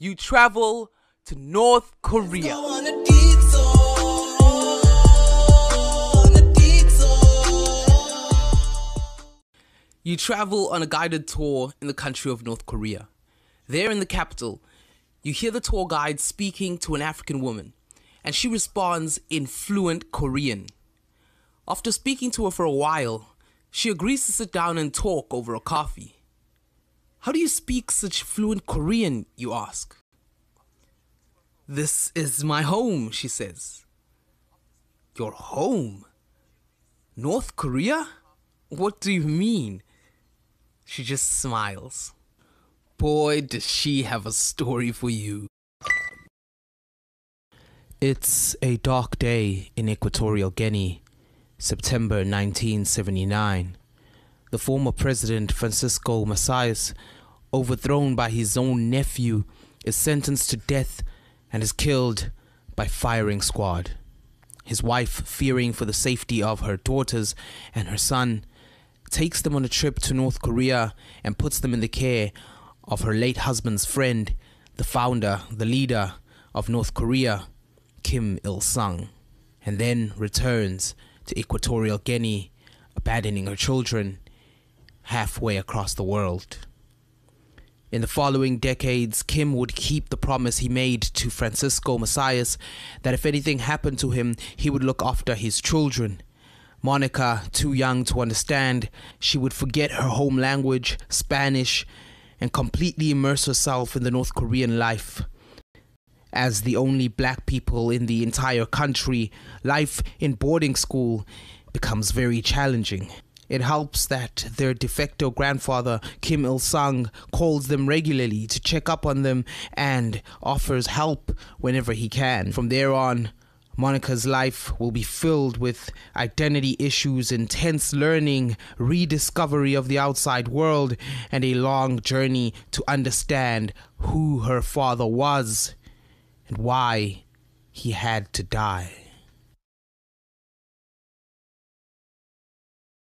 you travel to North Korea. You travel on a guided tour in the country of North Korea. There in the capital, you hear the tour guide speaking to an African woman, and she responds in fluent Korean. After speaking to her for a while, she agrees to sit down and talk over a coffee. How do you speak such fluent Korean, you ask? This is my home, she says. Your home? North Korea? What do you mean? She just smiles. Boy, does she have a story for you. It's a dark day in Equatorial Guinea, September 1979. The former president, Francisco Macias, overthrown by his own nephew, is sentenced to death and is killed by firing squad. His wife, fearing for the safety of her daughters and her son, takes them on a trip to North Korea and puts them in the care of her late husband's friend, the founder, the leader of North Korea, Kim Il sung, and then returns to Equatorial Guinea, abandoning her children halfway across the world. In the following decades, Kim would keep the promise he made to Francisco Macias that if anything happened to him, he would look after his children. Monica, too young to understand, she would forget her home language, Spanish, and completely immerse herself in the North Korean life. As the only black people in the entire country, life in boarding school becomes very challenging. It helps that their de facto grandfather, Kim Il sung, calls them regularly to check up on them and offers help whenever he can. From there on, Monica's life will be filled with identity issues, intense learning, rediscovery of the outside world, and a long journey to understand who her father was and why he had to die.